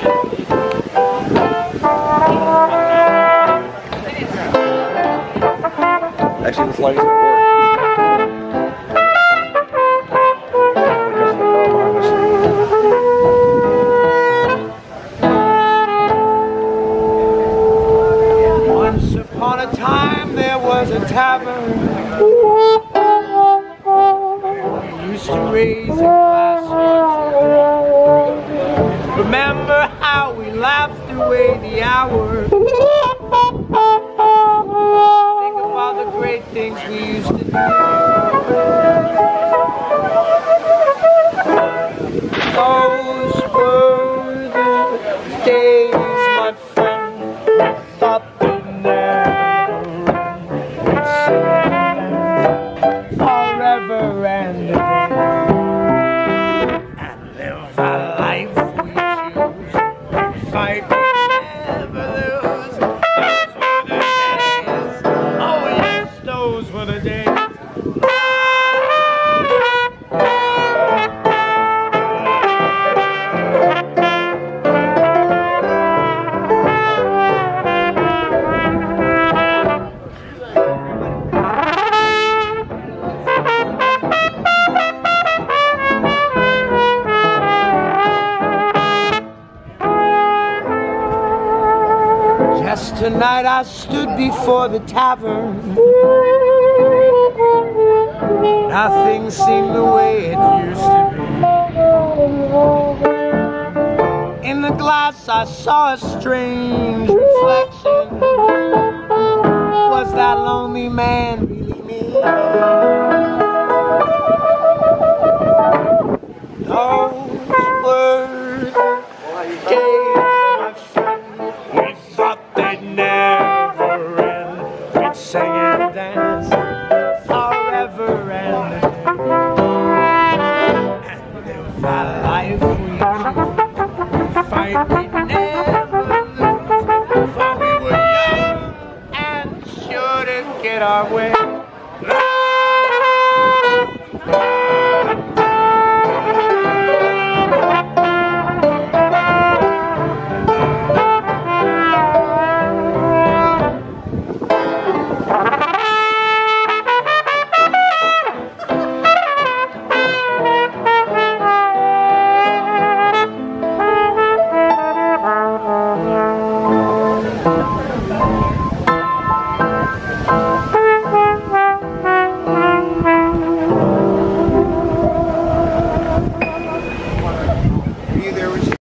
Actually, behind us. Once upon a time there was a tavern. We used to raise a glass. Remember away the hours. Just tonight I stood before the tavern. Nothing seemed the way it used to be. In the glass I saw a strange reflection. Was that lonely man really me? Those the days, my friend. We thought they'd never end. We'd sing we never we were young and sure to get our way.